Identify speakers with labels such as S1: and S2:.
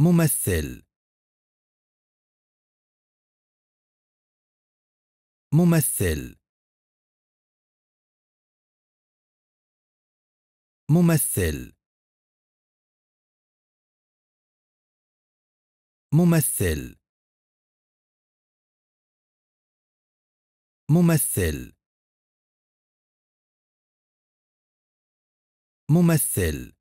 S1: ممثل. ممثل. ممثل. ممثل. ممثل. ممثل.